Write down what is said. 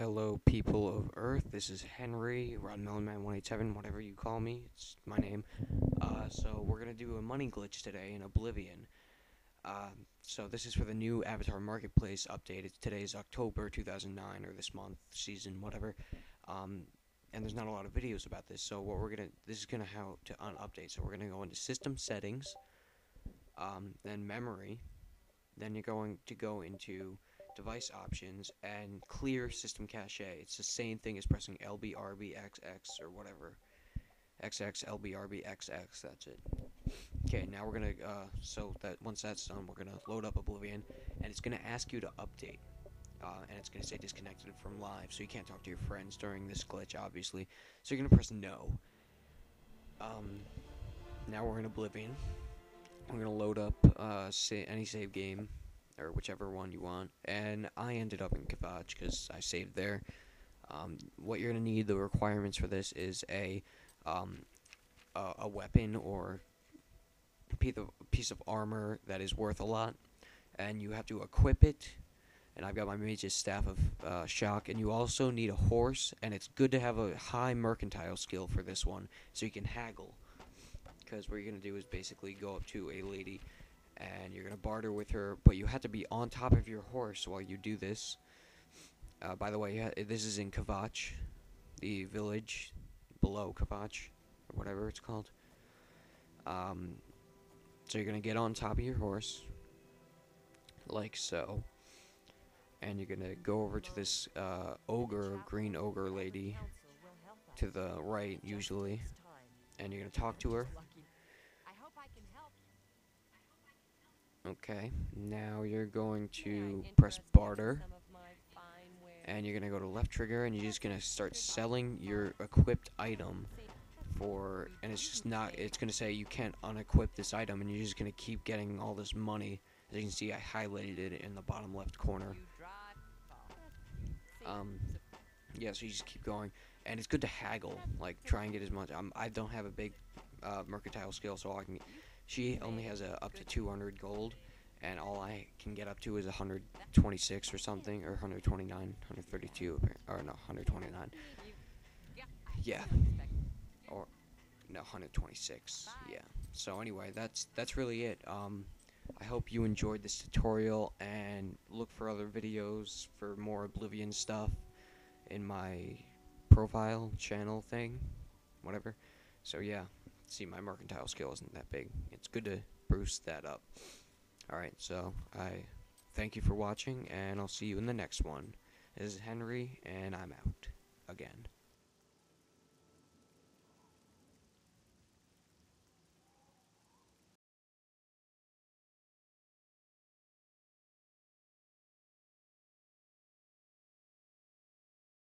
Hello, people of Earth. This is Henry, RoTTonMeLoNMaN 187, whatever you call me. It's my name. Uh, so, we're going to do a money glitch today in Oblivion. Uh, so, this is for the new Avatar Marketplace update. It's today's October 2009, or this month, season, whatever. Um, and there's not a lot of videos about this. So, what we're going to, this is going to how to un update. So, we're going to go into System Settings, um, then Memory. Then you're going to go into device options and clear system cache. It's the same thing as pressing LBRBXX or whatever. XX LBRBXX, that's it. Okay, now we're gonna, uh, so that once that's done, we're gonna load up Oblivion, and it's gonna ask you to update. Uh, and it's gonna say disconnected from live, so you can't talk to your friends during this glitch, obviously. So you're gonna press no. Um, now we're in Oblivion. We're gonna load up uh, say any save game or whichever one you want. And I ended up in Kvatch because I saved there. Um, what you're gonna need, the requirements for this is a um, a, a, weapon or piece of, piece of armor that is worth a lot, and you have to equip it. And I've got my mage's staff of uh, shock, and you also need a horse. And it's good to have a high mercantile skill for this one, so you can haggle. Because what you're gonna do is basically go up to a lady and you're gonna barter with her, but you have to be on top of your horse while you do this. Uh, by the way, this is in Kvatch, the village below Kvatch, or whatever it's called. Um, so you're gonna get on top of your horse, like so, and you're gonna go over to this uh, ogre, green ogre lady, to the right usually, and you're gonna talk to her. Okay, now you're going to press barter. And you're going to go to left trigger and you're just going to start selling your equipped item for, and it's just not, it's going to say you can't unequip this item and you're just going to keep getting all this money. As you can see, I highlighted it in the bottom left corner. Um, yeah, so you just keep going. And it's good to haggle, like try and get as much. Um, I don't have a big uh, mercantile skill, so I can she only has a up to 200 gold, and all I can get up to is 126 or something, or 129, 132, or no, 129. Yeah. Or no, 126. Yeah. So anyway, that's that's really it. Um, I hope you enjoyed this tutorial and look for other videos for more Oblivion stuff in my profile channel thing, whatever. So yeah see my mercantile skill isn't that big. It's good to boost that up. Alright, so I thank you for watching, and I'll see you in the next one. This is Henry, and I'm out again.